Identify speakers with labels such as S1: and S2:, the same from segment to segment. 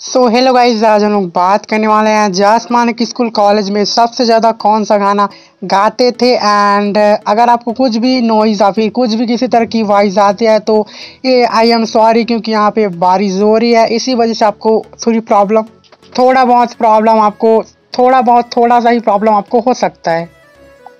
S1: So hello guys आज हम लोग बात करने वाले हैं जस मानक स्कूल कॉलेज में सबसे ज़्यादा कौन सा गाना गाते थे? एंड अगर आपको कुछ भी नॉइज़ या फिर कुछ भी किसी तरह की वॉइस आती है तो ये आई एम सॉरी क्योंकि यहाँ पे बारिश हो रही है। इसी वजह से आपको थोड़ी प्रॉब्लम थोड़ा बहुत प्रॉब्लम आपको, थोड़ा बहुत, थोड़ा सा ही प्रॉब्लम आपको हो सकता है।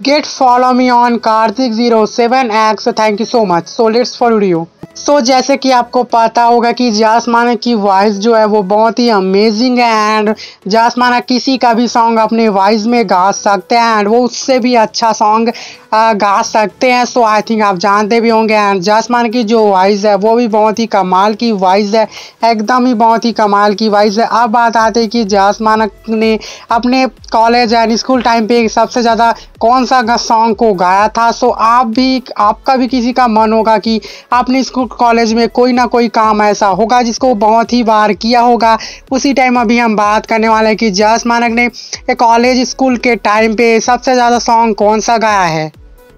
S1: Get follow me on Kartik zero seven X thank you so much so let's follow you so जैसे कि आपको पता होगा कि जासमाना की वॉइस जो है वो बहुत ही अमेजिंग है एंड जासमाना किसी का भी सॉन्ग अपने वॉइस में गा सकते हैं एंड वो उससे भी अच्छा सॉन्ग गा सकते हैं। सो आई थिंक आप जानते भी होंगे एंड जासमान की जो वॉइस है वो भी बहुत ही कमाल की वॉइस है। एकदम ही बहुत ही कमाल की वॉइस है। अब बात आती है कि जासमान ने अपने कॉलेज एंड स्कूल टाइम पे सबसे ज़्यादा कौन सा सॉन्ग को गाया था? सो आप भी आपका भी किसी का मन होगा कि आपने स्कूल कॉलेज में कोई ना कोई काम ऐसा होगा जिसको बहुत ही बार किया होगा। उसी टाइम अभी हम बात करने वाले हैं कि जस मानक ने कॉलेज स्कूल के टाइम पे सबसे ज़्यादा सॉन्ग कौन सा गाया है?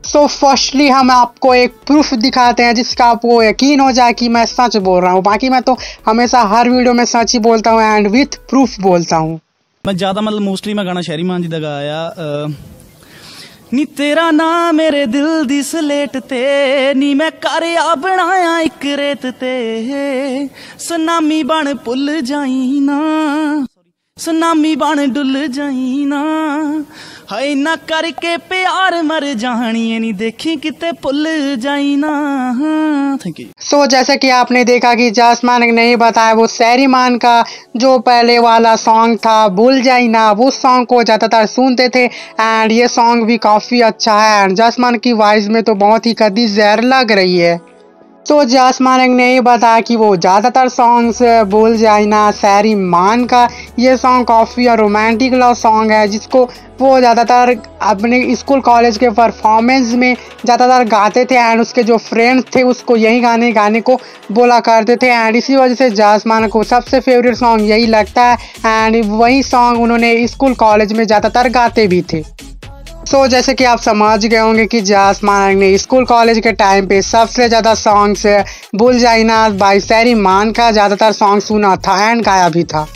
S1: सो so, फर्स्टली हम आपको एक प्रूफ दिखाते हैं जिसका आपको यकीन हो जाए कि मैं सच बोल रहा हूँ। बाकी मैं तो हमेशा हर वीडियो में सच ही बोलता हूँ एंड विथ प्रूफ बोलता हूँ।
S2: मैं ज़्यादा मतलब मोस्टली मैं गाना शहरी मान जी का गाया ਨੀ ਤੇਰਾ ਨਾਂ ਮੇਰੇ ਦਿਲ ਦੀ ਸਲੇਟ ਤੇ, ਨੀ ਮੈਂ ਕਰ ਬਣਾਇਆ ਇੱਕ ਰੇਤ ਤੇ। ਸੁਨਾਮੀ ਬਣ ਭੁੱਲ ਜਾਈ ਨਾ। सुनामी बन डुल जाईना। हाय ना करके प्यार मर जानी नहीं देखी कितने पुल जाईना।
S1: थैंक यू सो जैसा कि आपने देखा कि जासमान ने नहीं बताया, वो सैरीमान का जो पहले वाला सॉन्ग था, भूल जाईना, वो सॉन्ग को ज़्यादातर सुनते थे एंड ये सॉन्ग भी काफ़ी अच्छा है एंड जासमान की वॉइस में तो बहुत ही कदी जहर लग रही है। तो जास ने ये बताया कि वो ज़्यादातर सॉन्ग्स बोल जाए ना सैरी मान का ये सॉन्ग काफ़ी रोमांटिक लव सॉन्ग है, जिसको वो ज़्यादातर अपने स्कूल कॉलेज के परफॉर्मेंस में ज़्यादातर गाते थे एंड उसके जो फ्रेंड्स थे, उसको यही गाने गाने को बोला करते थे एंड इसी वजह से जास मानक को सबसे फेवरेट सॉन्ग यही लगता है एंड वही सॉन्ग उन्होंने स्कूल कॉलेज में ज़्यादातर गाते भी थे। सो so, जैसे कि आप समझ गए होंगे कि जास मानक ने स्कूल कॉलेज के टाइम पे सबसे ज़्यादा सॉन्ग्स बुल जाइना बाई सैरी मान का ज़्यादातर सॉन्ग सुना था एंड गाया भी था।